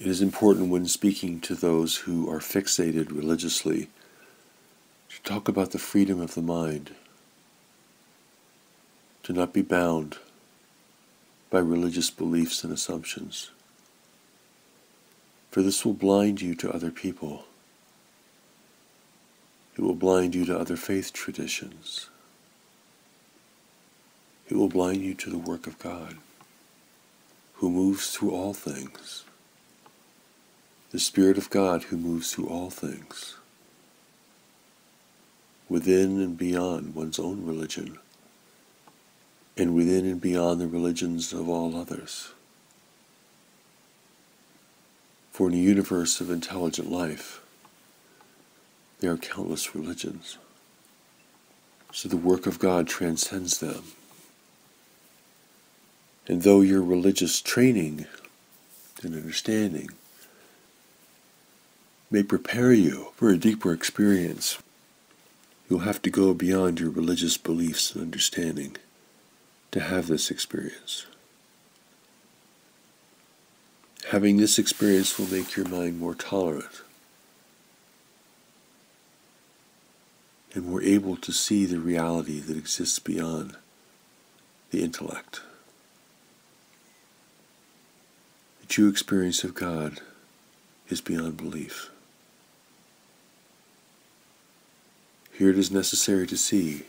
It is important when speaking to those who are fixated religiously to talk about the freedom of the mind, to not be bound by religious beliefs and assumptions. For this will blind you to other people. It will blind you to other faith traditions. It will blind you to the work of God, who moves through all things the Spirit of God who moves through all things, within and beyond one's own religion, and within and beyond the religions of all others. For in a universe of intelligent life, there are countless religions. So the work of God transcends them. And though your religious training and understanding may prepare you for a deeper experience. You'll have to go beyond your religious beliefs and understanding to have this experience. Having this experience will make your mind more tolerant and more able to see the reality that exists beyond the intellect. The true experience of God is beyond belief. Here it is necessary to see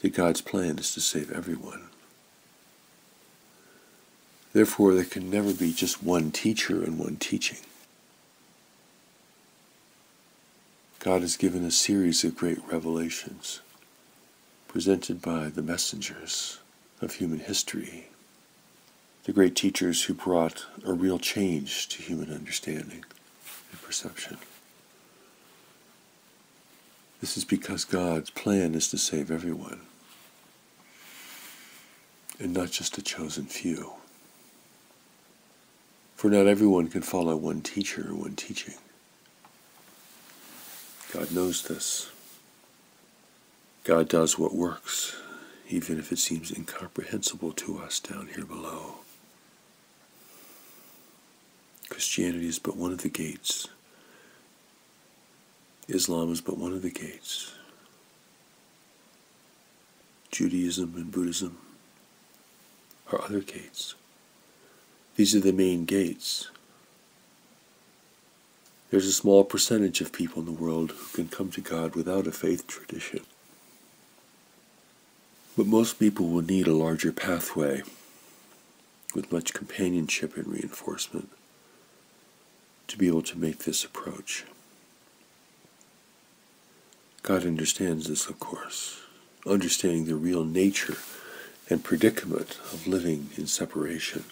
that God's plan is to save everyone. Therefore, there can never be just one teacher and one teaching. God has given a series of great revelations presented by the messengers of human history, the great teachers who brought a real change to human understanding and perception. This is because God's plan is to save everyone, and not just a chosen few. For not everyone can follow one teacher or one teaching. God knows this. God does what works, even if it seems incomprehensible to us down here below. Christianity is but one of the gates Islam is but one of the gates. Judaism and Buddhism are other gates. These are the main gates. There's a small percentage of people in the world who can come to God without a faith tradition. But most people will need a larger pathway with much companionship and reinforcement to be able to make this approach. God understands this, of course, understanding the real nature and predicament of living in separation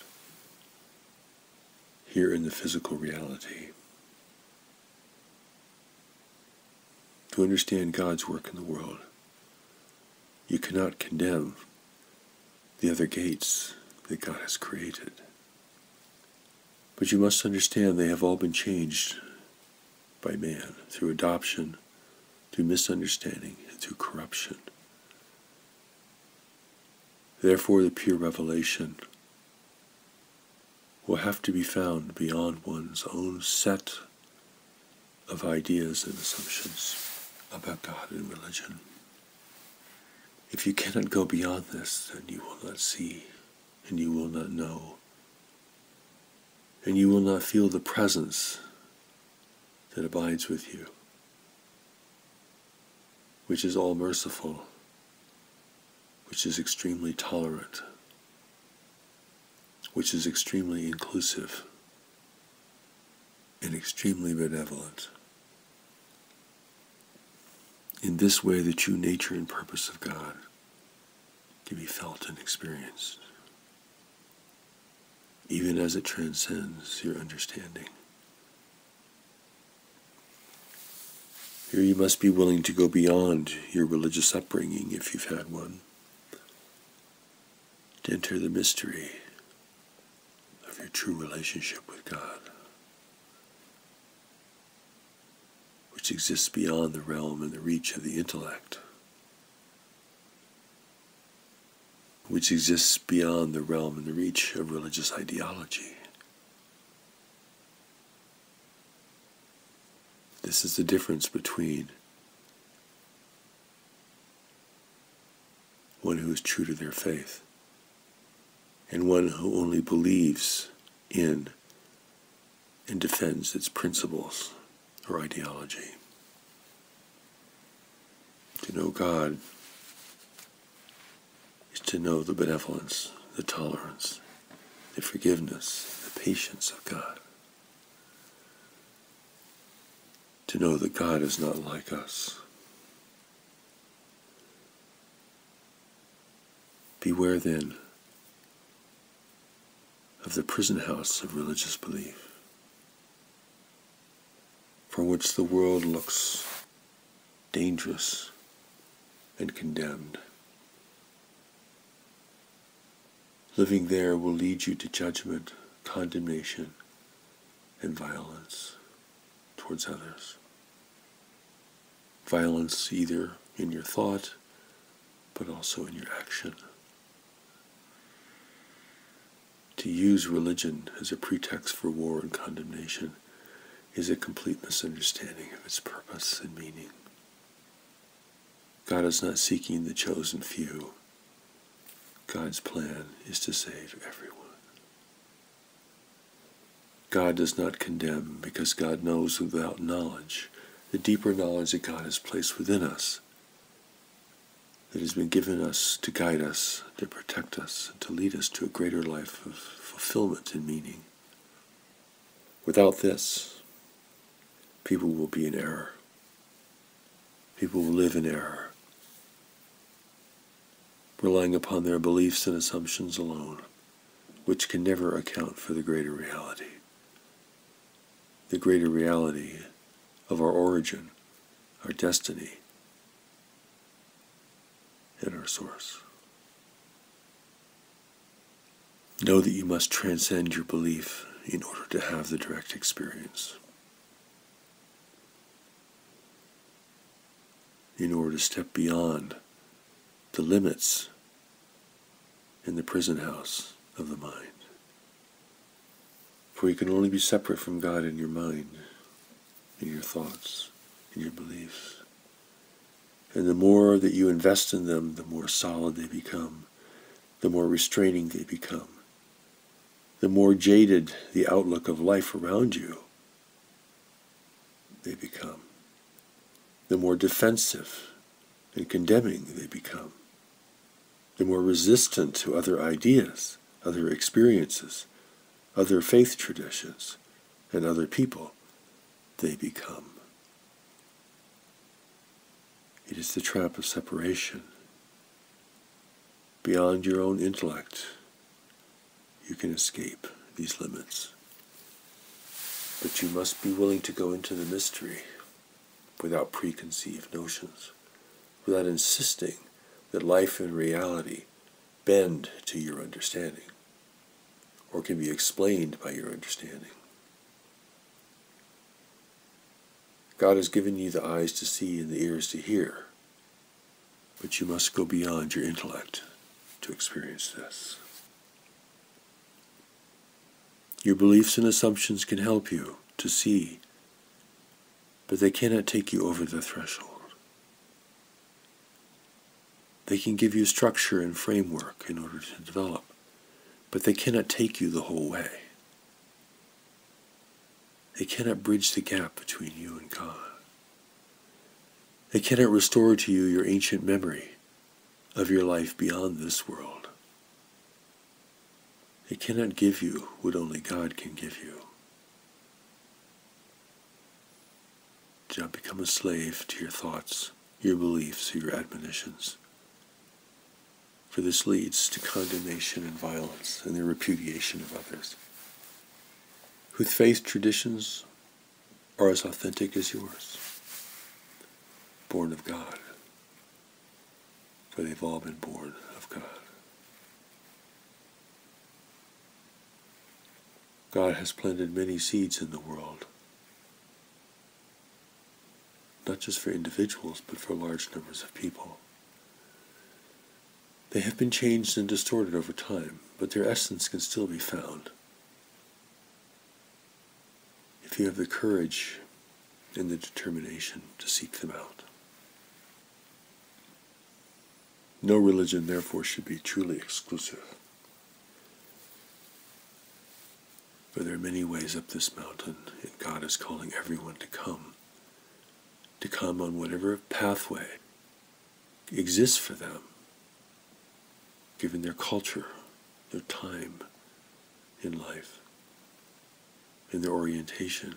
here in the physical reality. To understand God's work in the world, you cannot condemn the other gates that God has created. But you must understand they have all been changed by man through adoption through misunderstanding and through corruption. Therefore, the pure revelation will have to be found beyond one's own set of ideas and assumptions about God and religion. If you cannot go beyond this, then you will not see and you will not know. And you will not feel the presence that abides with you which is all merciful, which is extremely tolerant, which is extremely inclusive, and extremely benevolent. In this way, the true nature and purpose of God can be felt and experienced, even as it transcends your understanding. Here you must be willing to go beyond your religious upbringing if you've had one, to enter the mystery of your true relationship with God, which exists beyond the realm and the reach of the intellect, which exists beyond the realm and the reach of religious ideology. This is the difference between one who is true to their faith and one who only believes in and defends its principles or ideology. To know God is to know the benevolence, the tolerance, the forgiveness, the patience of God. To know that God is not like us. Beware then of the prison house of religious belief, from which the world looks dangerous and condemned. Living there will lead you to judgment, condemnation, and violence towards others. Violence either in your thought, but also in your action. To use religion as a pretext for war and condemnation is a complete misunderstanding of its purpose and meaning. God is not seeking the chosen few. God's plan is to save everyone. God does not condemn because God knows without knowledge, the deeper knowledge that God has placed within us that has been given us to guide us, to protect us, and to lead us to a greater life of fulfillment and meaning. Without this, people will be in error. People will live in error, relying upon their beliefs and assumptions alone, which can never account for the greater reality. The greater reality of our origin, our destiny, and our source. Know that you must transcend your belief in order to have the direct experience. In order to step beyond the limits in the prison house of the mind. For you can only be separate from God in your mind, in your thoughts, in your beliefs. And the more that you invest in them, the more solid they become, the more restraining they become, the more jaded the outlook of life around you they become, the more defensive and condemning they become, the more resistant to other ideas, other experiences, other faith traditions, and other people they become. It is the trap of separation. Beyond your own intellect, you can escape these limits. But you must be willing to go into the mystery without preconceived notions, without insisting that life and reality bend to your understanding or can be explained by your understanding. God has given you the eyes to see and the ears to hear, but you must go beyond your intellect to experience this. Your beliefs and assumptions can help you to see, but they cannot take you over the threshold. They can give you structure and framework in order to develop, but they cannot take you the whole way. They cannot bridge the gap between you and God. They cannot restore to you your ancient memory of your life beyond this world. They cannot give you what only God can give you. Do not become a slave to your thoughts, your beliefs, or your admonitions. For this leads to condemnation and violence and the repudiation of others whose faith traditions are as authentic as yours, born of God, for they've all been born of God. God has planted many seeds in the world, not just for individuals, but for large numbers of people. They have been changed and distorted over time, but their essence can still be found if you have the courage and the determination to seek them out. No religion, therefore, should be truly exclusive. For there are many ways up this mountain, and God is calling everyone to come, to come on whatever pathway exists for them, given their culture, their time in life, and their orientation.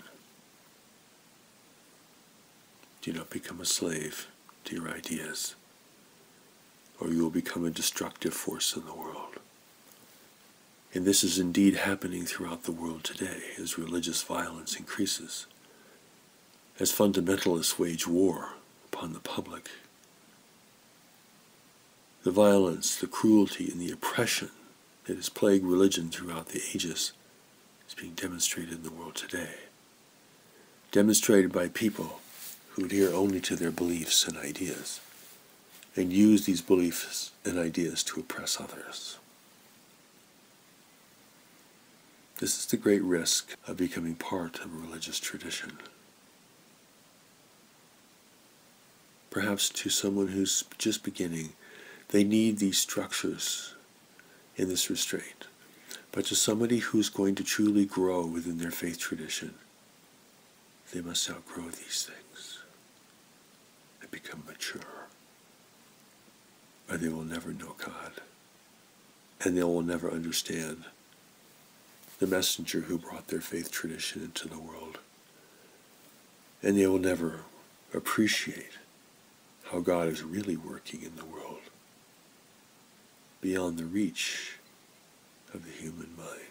Do not become a slave to your ideas, or you will become a destructive force in the world. And this is indeed happening throughout the world today as religious violence increases, as fundamentalists wage war upon the public. The violence, the cruelty, and the oppression that has plagued religion throughout the ages is being demonstrated in the world today. Demonstrated by people who adhere only to their beliefs and ideas and use these beliefs and ideas to oppress others. This is the great risk of becoming part of a religious tradition. Perhaps to someone who's just beginning, they need these structures in this restraint. But to somebody who's going to truly grow within their faith tradition, they must outgrow these things and become mature. Or they will never know God. And they will never understand the messenger who brought their faith tradition into the world. And they will never appreciate how God is really working in the world beyond the reach of the human mind.